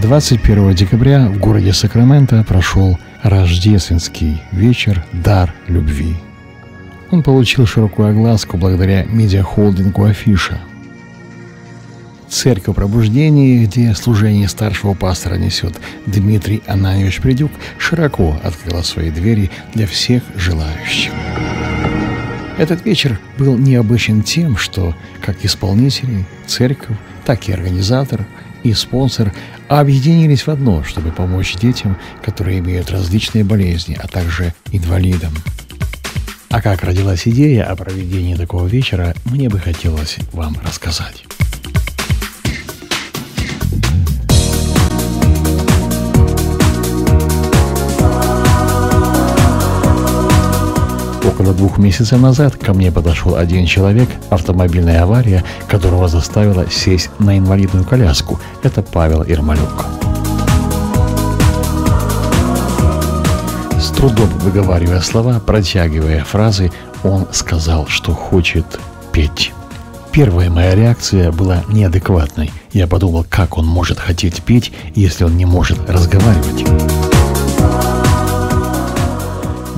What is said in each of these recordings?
21 декабря в городе Сакраменто прошел рождественский вечер «Дар любви». Он получил широкую огласку благодаря медиахолдингу Афиша. Церковь пробуждения, где служение старшего пастора несет Дмитрий Ананьевич Придюк, широко открыла свои двери для всех желающих. Этот вечер был необычен тем, что как исполнители, церковь, так и организатор и спонсор объединились в одно, чтобы помочь детям, которые имеют различные болезни, а также инвалидам. А как родилась идея о проведении такого вечера, мне бы хотелось вам рассказать. Около двух месяцев назад ко мне подошел один человек, автомобильная авария, которого заставила сесть на инвалидную коляску. Это Павел Ермолюк. С трудом выговаривая слова, протягивая фразы, он сказал, что хочет петь. Первая моя реакция была неадекватной. Я подумал, как он может хотеть петь, если он не может разговаривать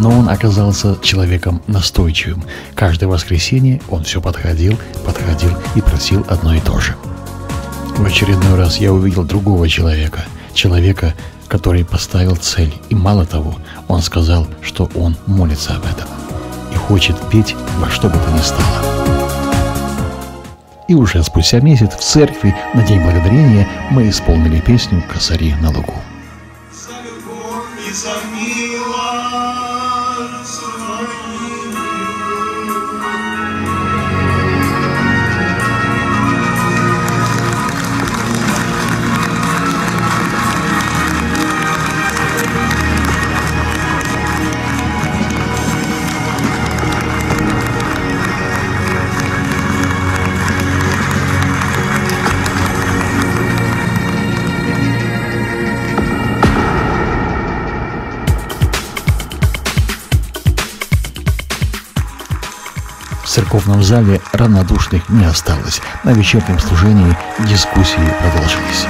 но он оказался человеком настойчивым. Каждое воскресенье он все подходил, подходил и просил одно и то же. В очередной раз я увидел другого человека, человека, который поставил цель, и мало того, он сказал, что он молится об этом и хочет петь во что бы то ни стало. И уже спустя месяц в церкви на День Благодарения мы исполнили песню «Косари на лугу». За любовь и за милость В церковном зале равнодушных не осталось. На вечернем служении дискуссии продолжились.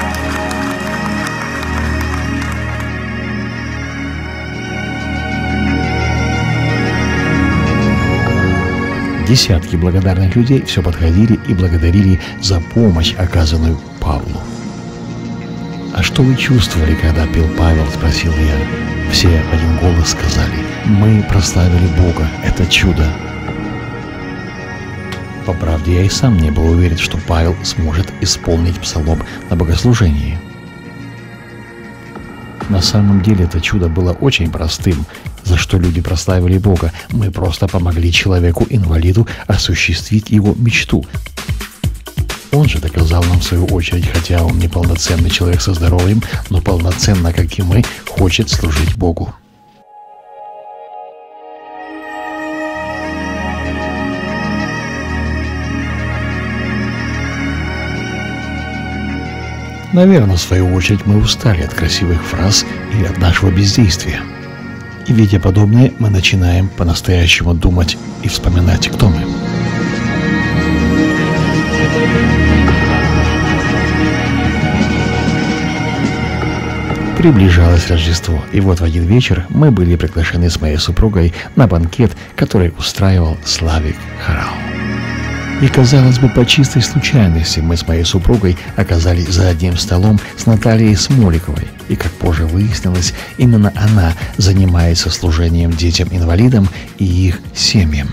Десятки благодарных людей все подходили и благодарили за помощь, оказанную Павлу. «А что вы чувствовали, когда пел Павел?» – спросил я. Все в один голос сказали, «Мы прославили Бога, это чудо». По правде, я и сам не был уверен, что Павел сможет исполнить псалом на богослужении. На самом деле это чудо было очень простым, за что люди прославили Бога. Мы просто помогли человеку-инвалиду осуществить его мечту. Он же доказал нам в свою очередь, хотя он не полноценный человек со здоровьем, но полноценно, как и мы, хочет служить Богу. Наверное, в свою очередь мы устали от красивых фраз и от нашего бездействия. И видя подобное, мы начинаем по-настоящему думать и вспоминать, кто мы. Приближалось Рождество, и вот в один вечер мы были приглашены с моей супругой на банкет, который устраивал Славик Харал. И, казалось бы, по чистой случайности мы с моей супругой оказались за одним столом с Натальей Смоликовой. И, как позже выяснилось, именно она занимается служением детям-инвалидам и их семьям.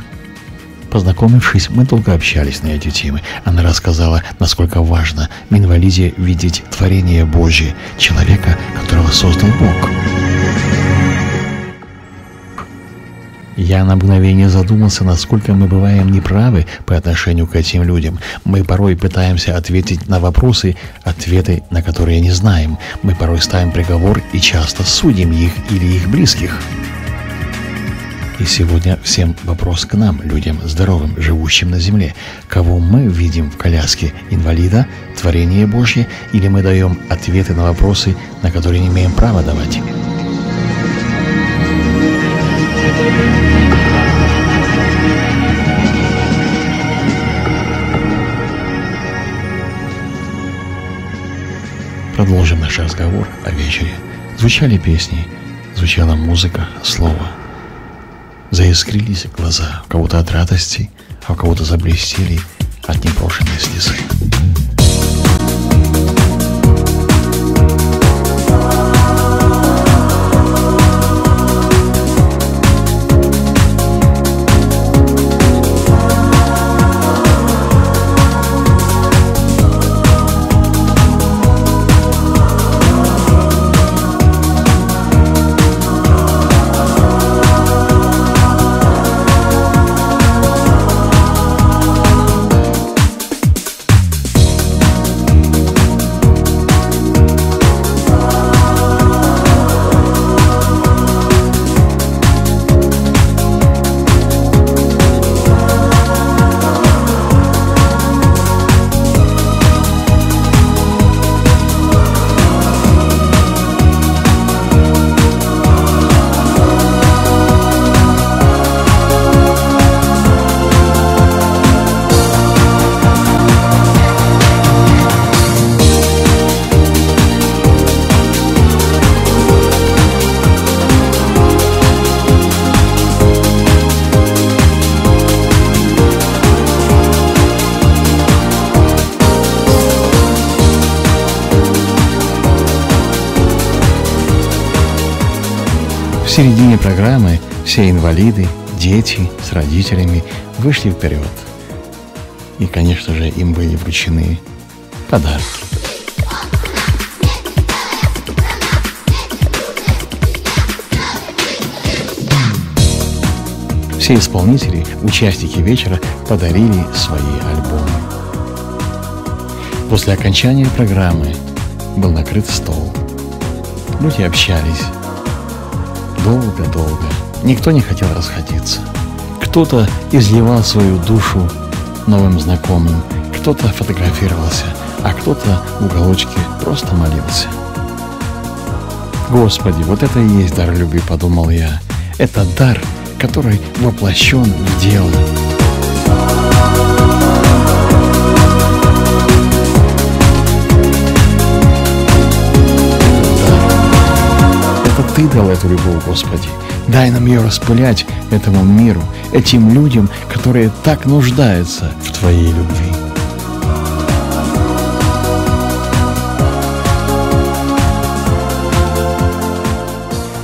Познакомившись, мы долго общались на эти темы. Она рассказала, насколько важно в инвалиде видеть творение Божье, человека, которого создал Бог. Я на мгновение задумался, насколько мы бываем неправы по отношению к этим людям. Мы порой пытаемся ответить на вопросы, ответы на которые не знаем. Мы порой ставим приговор и часто судим их или их близких. И сегодня всем вопрос к нам, людям здоровым, живущим на земле. Кого мы видим в коляске? Инвалида? Творение Божье? Или мы даем ответы на вопросы, на которые не имеем права давать? Продолжим наш разговор о вечере. Звучали песни, звучала музыка, слово. Заискрились глаза, у кого-то от радости, а у кого-то заблестели от непрошенной слезы. Середине программы все инвалиды, дети с родителями вышли вперед. И, конечно же, им были вручены подарки. Все исполнители, участники вечера подарили свои альбомы. После окончания программы был накрыт стол. Люди общались, долго-долго. Никто не хотел расходиться. Кто-то изливал свою душу новым знакомым, кто-то фотографировался, а кто-то в уголочке просто молился. Господи, вот это и есть дар любви, подумал я. Это дар, который воплощен в дело. Ты дал эту любовь, Господи. Дай нам ее распылять этому миру, этим людям, которые так нуждаются в Твоей любви.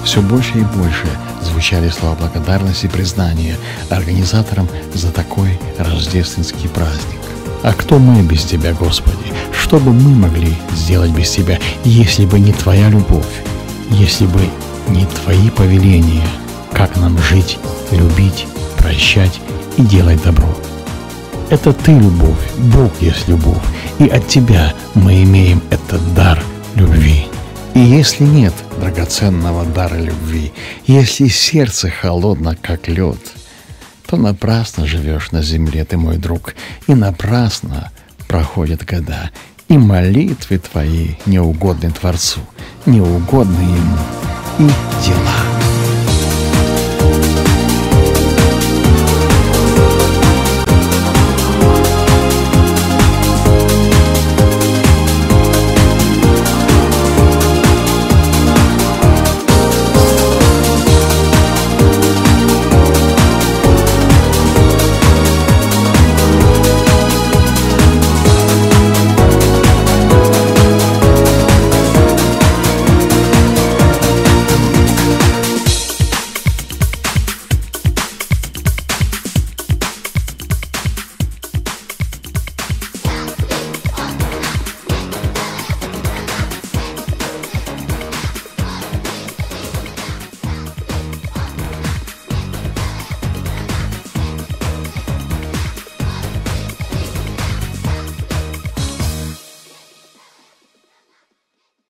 Все больше и больше звучали слова благодарности и признания организаторам за такой рождественский праздник. А кто мы без Тебя, Господи? Что бы мы могли сделать без Тебя, если бы не Твоя любовь? Если бы не твои повеления, как нам жить, любить, прощать и делать добро. Это ты любовь, Бог есть любовь, и от тебя мы имеем этот дар любви. И если нет драгоценного дара любви, если сердце холодно, как лед, то напрасно живешь на земле, ты мой друг, и напрасно проходят года, и молитвы твои неугодны Творцу, неугодны Ему и дела.